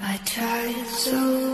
I tried so